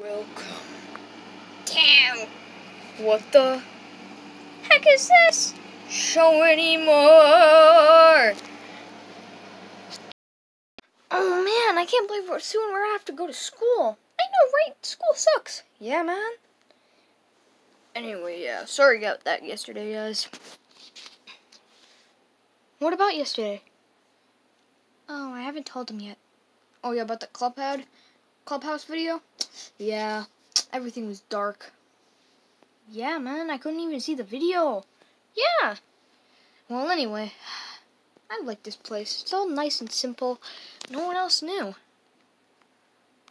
Welcome. Damn. What the heck is this? Show anymore. Oh man, I can't believe we're soon we're gonna have to go to school. I know, right? School sucks. Yeah, man. Anyway, yeah, sorry about that yesterday, guys. What about yesterday? Oh, I haven't told him yet. Oh yeah, about the clubhouse, clubhouse video. Yeah, everything was dark. Yeah, man, I couldn't even see the video. Yeah. Well, anyway, I like this place. It's all nice and simple. No one else knew.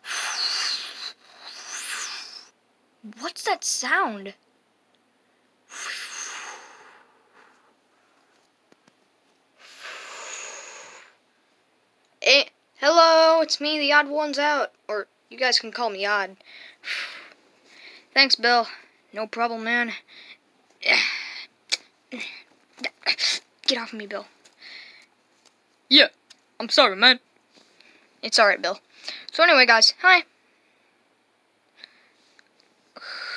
What's that sound? Eh, hello, it's me, the odd one's out. Or you guys can call me odd. Thanks, Bill. No problem, man. Get off of me, Bill. Yeah, I'm sorry, man. It's alright, Bill. So anyway, guys, hi.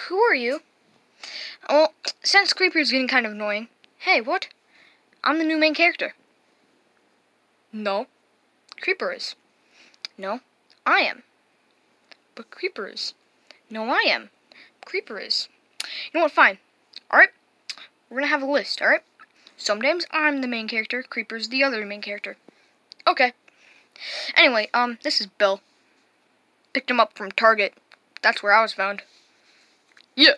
Who are you? Well, since Creeper's getting kind of annoying. Hey, what? I'm the new main character. No. Creeper is. No, I am. But Creeper is. No, I am. Creeper is. You know what, fine. Alright? We're gonna have a list, alright? Sometimes I'm the main character, Creeper's the other main character. Okay. Anyway, um, this is Bill. Picked him up from Target. That's where I was found. Yeah.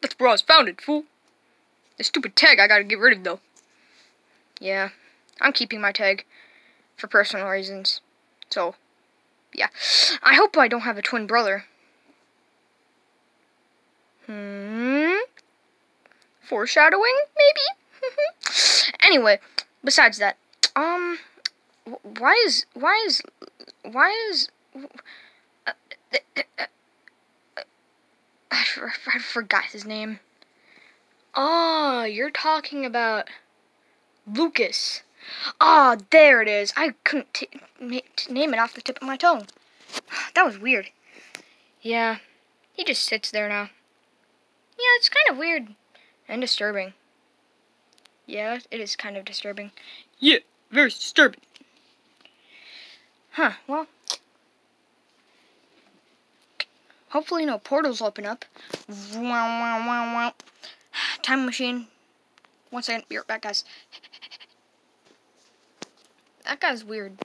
That's where I was founded, fool. The stupid tag I gotta get rid of, though. Yeah, I'm keeping my tag for personal reasons. So, yeah. I hope I don't have a twin brother. Hmm? Foreshadowing, maybe? anyway, besides that, um, why is, why is, why is, uh, uh, uh, I, I forgot his name. Oh, you're talking about Lucas. Ah, oh, there it is. I couldn't name it off the tip of my tongue. That was weird. Yeah, he just sits there now. Yeah, it's kind of weird and disturbing. Yeah, it is kind of disturbing. Yeah, very disturbing. Huh, well, hopefully no portals open up. Time machine. One second, be right back, guys. That guy's weird.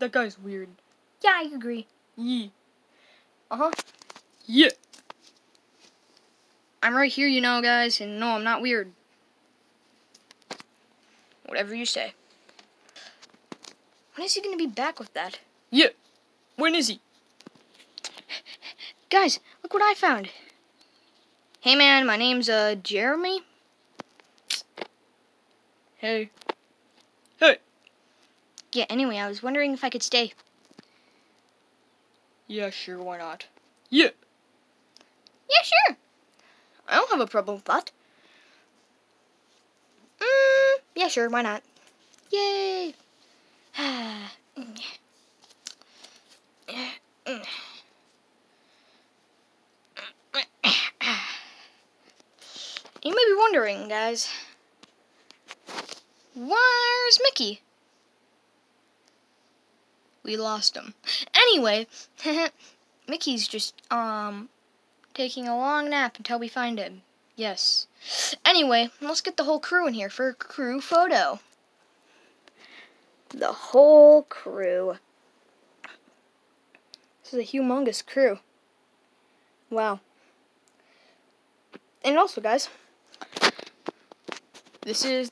That guy's weird. Yeah, I agree. Yeah. Uh-huh. Yeah. I'm right here, you know, guys, and no, I'm not weird. Whatever you say. When is he going to be back with that? Yeah. When is he? Guys, look what I found. Hey, man, my name's, uh, Jeremy. Hey. Hey. Yeah, anyway, I was wondering if I could stay. Yeah, sure, why not? Yeah. Yeah, sure. I don't have a problem with that. Mm, yeah, sure, why not? Yay! You may be wondering, guys, where's Mickey? We lost him. Anyway, Mickey's just, um, taking a long nap until we find him. Yes. Anyway, let's get the whole crew in here for a crew photo. The whole crew. This is a humongous crew. Wow. And also, guys, this is